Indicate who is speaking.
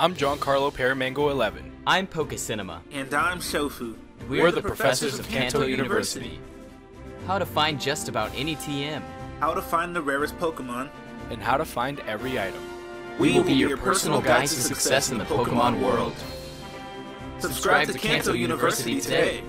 Speaker 1: I'm John Carlo Paramango 11.
Speaker 2: I'm PokeCinema.
Speaker 3: And I'm Shofu.
Speaker 1: We're, We're the, the professors, professors of Kanto University. University.
Speaker 2: How to find just about any TM.
Speaker 3: How to find the rarest Pokemon.
Speaker 1: And how to find every item.
Speaker 2: We, we will be your personal guides to success in the Pokemon world.
Speaker 3: Subscribe to Kanto University today.